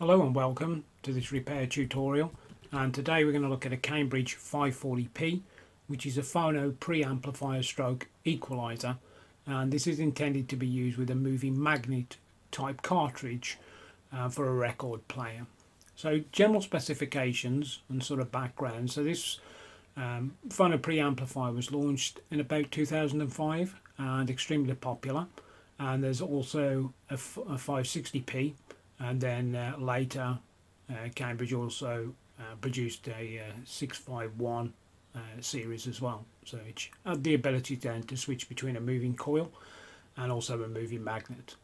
Hello and welcome to this repair tutorial and today we're going to look at a Cambridge 540p which is a phono preamplifier stroke equalizer and this is intended to be used with a moving magnet type cartridge uh, for a record player. So general specifications and sort of background. So this um, phono preamplifier was launched in about 2005 and extremely popular and there's also a, a 560p and then uh, later uh, Cambridge also uh, produced a 651 series as well. So it had the ability then to switch between a moving coil and also a moving magnet.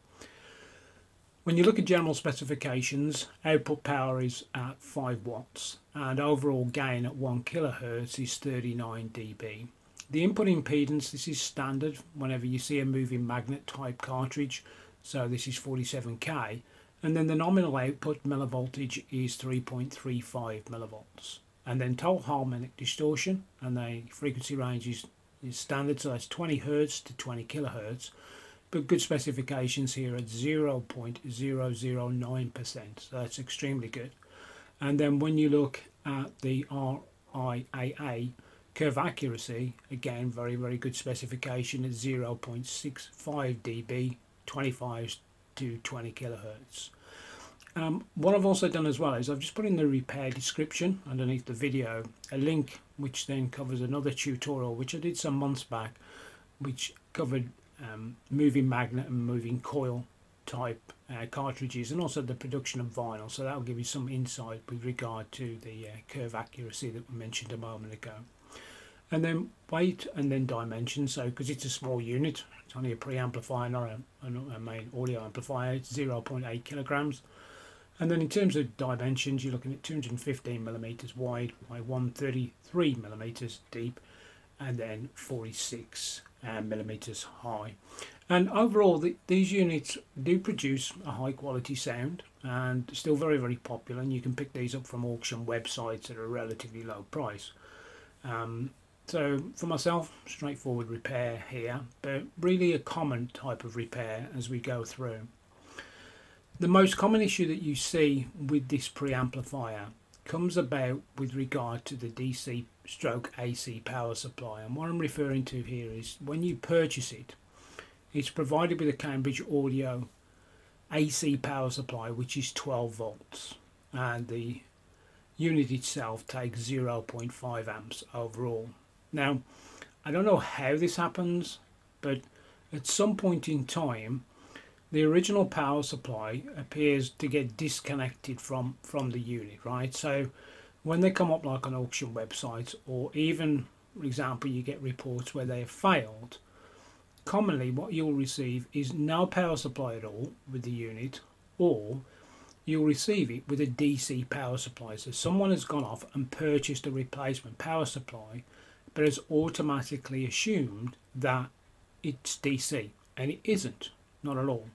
When you look at general specifications, output power is at 5 watts and overall gain at 1 kilohertz is 39 dB. The input impedance, this is standard whenever you see a moving magnet type cartridge, so this is 47k, and then the nominal output millivoltage is 3.35 millivolts. And then total harmonic distortion, and the frequency range is, is standard, so that's 20 hertz to 20 kilohertz, but good specifications here at 0.009%, so that's extremely good. And then when you look at the RIAA curve accuracy, again, very, very good specification at 0.65 dB, 25 to 20 kilohertz. Um, what I've also done as well is I've just put in the repair description underneath the video a link which then covers another tutorial which I did some months back which covered um, moving magnet and moving coil type uh, cartridges and also the production of vinyl so that will give you some insight with regard to the uh, curve accuracy that we mentioned a moment ago and then weight and then dimension so because it's a small unit it's only a preamplifier not a, a, main audio amplifier it's 0.8 kilograms. And then in terms of dimensions you're looking at 215 millimeters wide by 133 millimeters deep and then 46 uh, millimeters high. And overall the, these units do produce a high quality sound and still very very popular and you can pick these up from auction websites at a relatively low price. Um, so for myself, straightforward repair here, but really a common type of repair as we go through. The most common issue that you see with this preamplifier comes about with regard to the DC stroke AC power supply. And what I'm referring to here is when you purchase it, it's provided with a Cambridge Audio AC power supply, which is 12 volts. And the unit itself takes 0.5 amps overall. Now, I don't know how this happens, but at some point in time, the original power supply appears to get disconnected from, from the unit, right? So when they come up like on auction websites, or even, for example, you get reports where they have failed, commonly what you'll receive is no power supply at all with the unit, or you'll receive it with a DC power supply. So someone has gone off and purchased a replacement power supply but has automatically assumed that it's DC and it isn't not at all.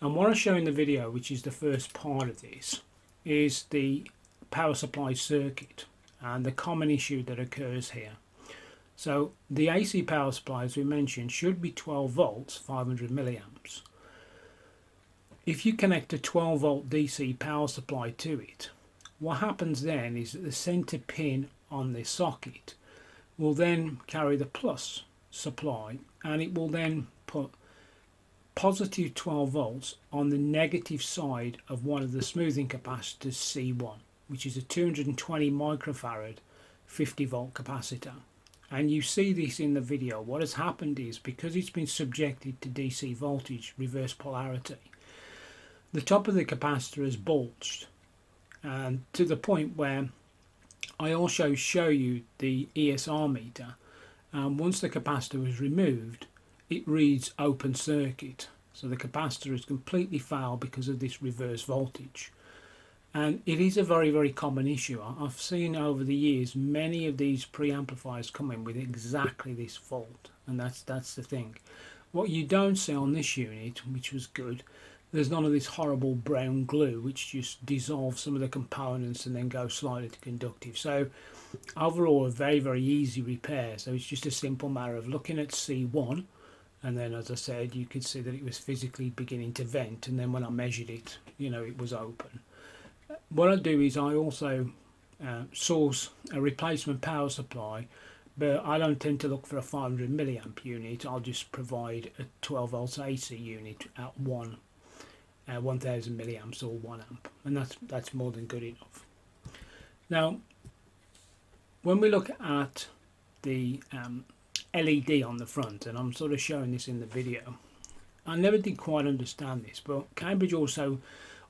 And what I show in the video which is the first part of this is the power supply circuit and the common issue that occurs here. So the AC power supply as we mentioned should be 12 volts 500 milliamps. If you connect a 12 volt DC power supply to it what happens then is that the center pin on the socket will then carry the plus supply and it will then put positive 12 volts on the negative side of one of the smoothing capacitors C1 which is a 220 microfarad 50 volt capacitor. And you see this in the video. What has happened is because it's been subjected to DC voltage reverse polarity the top of the capacitor has bulged and to the point where I also show you the ESR meter. Um, once the capacitor is removed, it reads open circuit. So the capacitor is completely fouled because of this reverse voltage. And it is a very, very common issue. I've seen over the years many of these preamplifiers come in with exactly this fault. And that's, that's the thing. What you don't see on this unit, which was good, there's none of this horrible brown glue which just dissolves some of the components and then goes slightly to conductive. So overall a very very easy repair. So it's just a simple matter of looking at C1 and then as I said you could see that it was physically beginning to vent and then when I measured it you know it was open. what I do is I also uh, source a replacement power supply but I don't tend to look for a 500 milliamp unit I'll just provide a 12 volts AC unit at one uh, 1000 milliamps or 1 amp and that's that's more than good enough. Now when we look at the um, LED on the front and I'm sort of showing this in the video I never did quite understand this but Cambridge also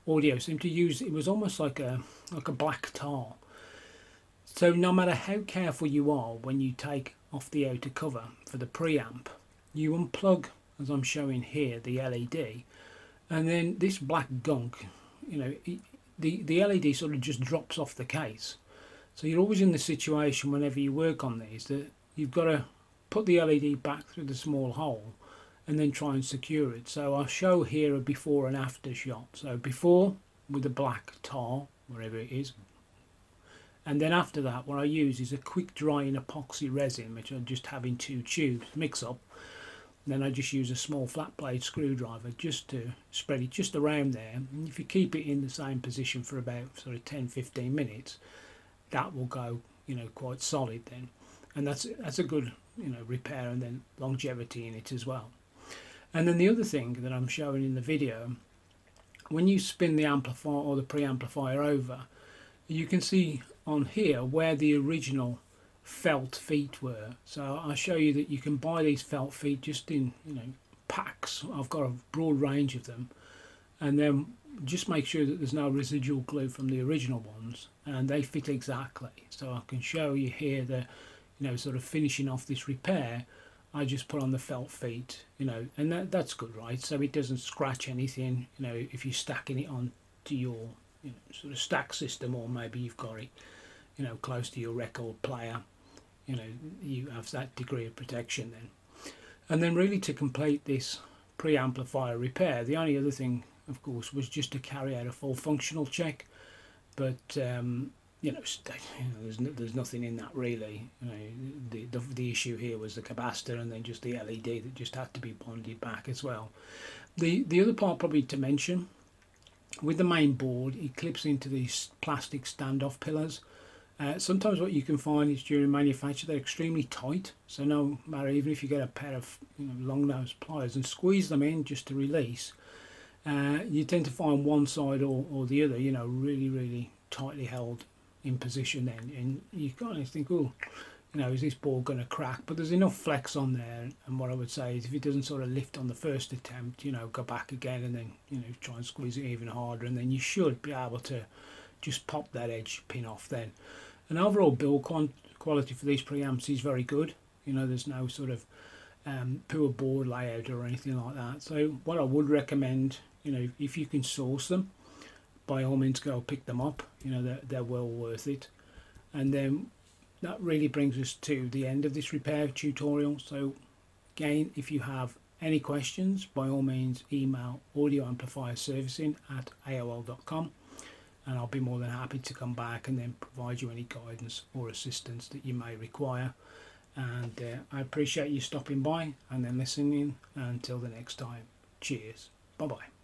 audio seemed to use it was almost like a like a black tar. So no matter how careful you are when you take off the outer cover for the preamp you unplug as I'm showing here the LED and then this black gunk you know the the LED sort of just drops off the case. So you're always in the situation whenever you work on these that you've got to put the LED back through the small hole and then try and secure it. So I'll show here a before and after shot. So before with the black tar wherever it is. And then after that what I use is a quick drying epoxy resin which I just have in two tubes mix up then I just use a small flat blade screwdriver just to spread it just around there. And if you keep it in the same position for about sort of 10-15 minutes that will go you know quite solid then. And that's that's a good you know repair and then longevity in it as well. And then the other thing that I'm showing in the video when you spin the amplifier or the preamplifier over you can see on here where the original felt feet were. So I'll show you that you can buy these felt feet just in you know packs. I've got a broad range of them, and then just make sure that there's no residual glue from the original ones, and they fit exactly. So I can show you here the you know sort of finishing off this repair. I just put on the felt feet, you know, and that that's good, right? So it doesn't scratch anything, you know, if you're stacking it on to your you know, sort of stack system, or maybe you've got it, you know, close to your record player you know you have that degree of protection then. And then really to complete this pre-amplifier repair the only other thing of course was just to carry out a full functional check. But um, you know, there's, no, there's nothing in that really. You know the, the, the issue here was the capacitor and then just the LED that just had to be bonded back as well. The the other part probably to mention with the main board it clips into these plastic standoff pillars uh, sometimes what you can find is during manufacture they're extremely tight. So no matter even if you get a pair of you know, long nose pliers and squeeze them in just to release uh, you tend to find one side or, or the other you know really really tightly held in position then. And you kind of think oh you know is this ball going to crack? But there's enough flex on there. And what I would say is if it doesn't sort of lift on the first attempt you know go back again and then you know try and squeeze it even harder. And then you should be able to just pop that edge pin off then and overall build quality for these preamps is very good. You know, there's no sort of um, poor board layout or anything like that. So what I would recommend, you know, if you can source them, by all means go pick them up. You know, they're, they're well worth it. And then that really brings us to the end of this repair tutorial. So again, if you have any questions, by all means email audio amplifier servicing at aol.com and I'll be more than happy to come back and then provide you any guidance or assistance that you may require. And uh, I appreciate you stopping by and then listening. Until the next time, cheers. Bye bye.